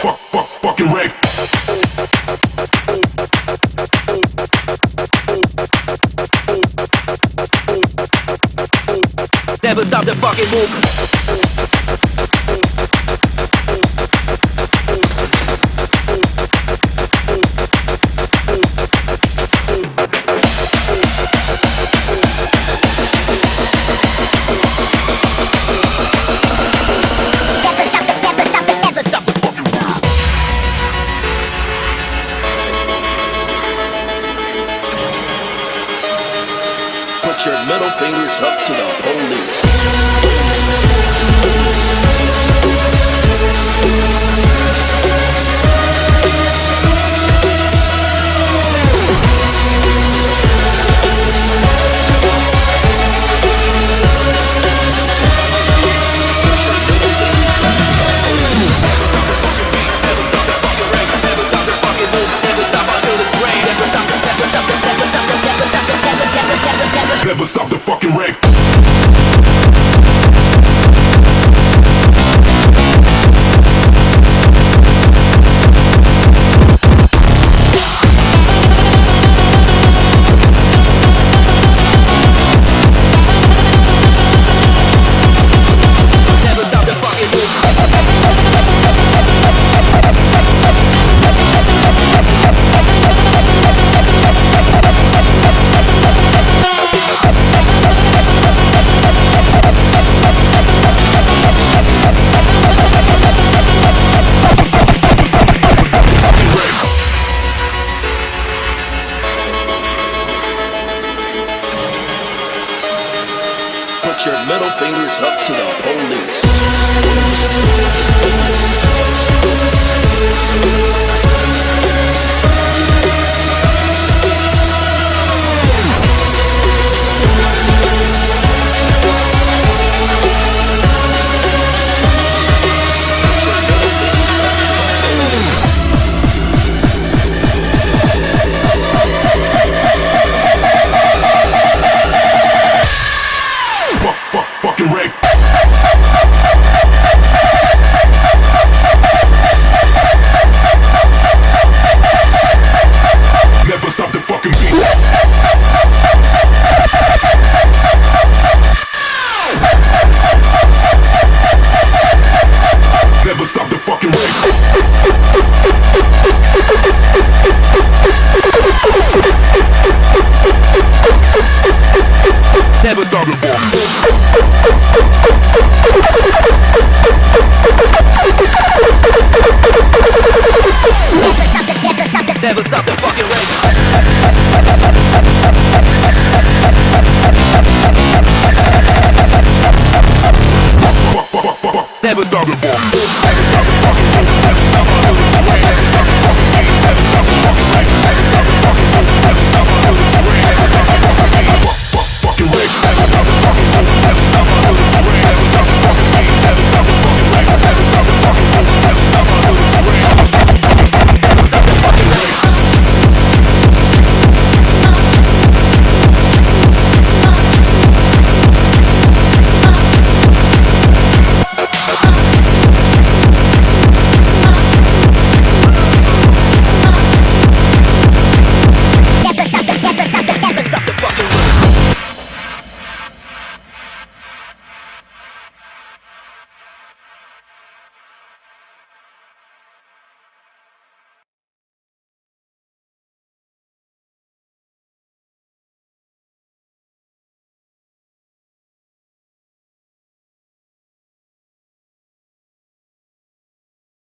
fuck, fuck. Never stop the fucking move. Your middle fingers up to the police. Never stop the fucking rave. Fingers up to the police. Never stop the Bomb. Never fucking rave. Never stop the bomb.